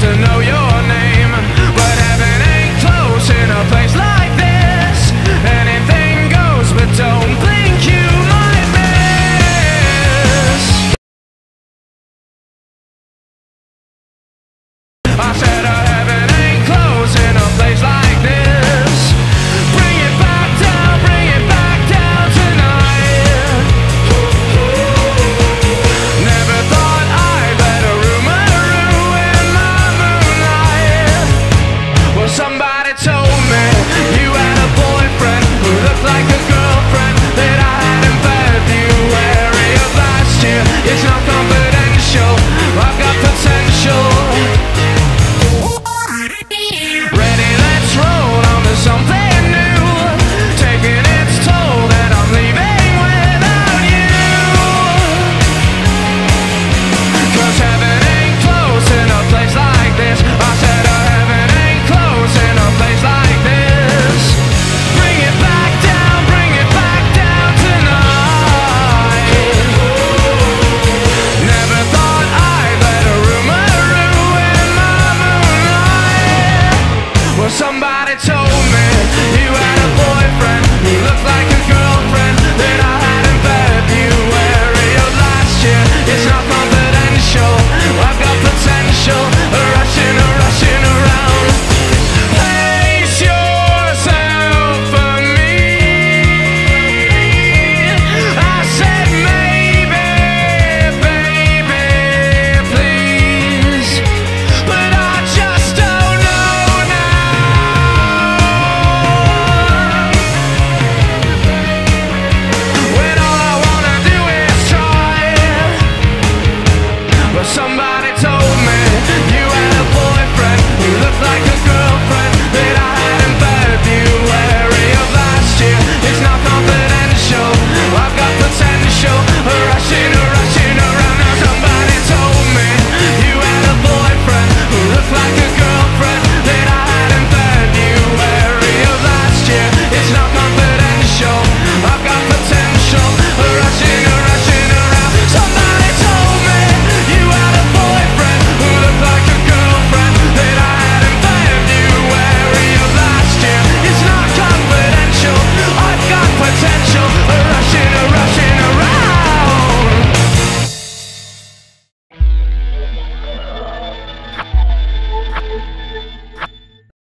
to know your name. It's not confidential. I've got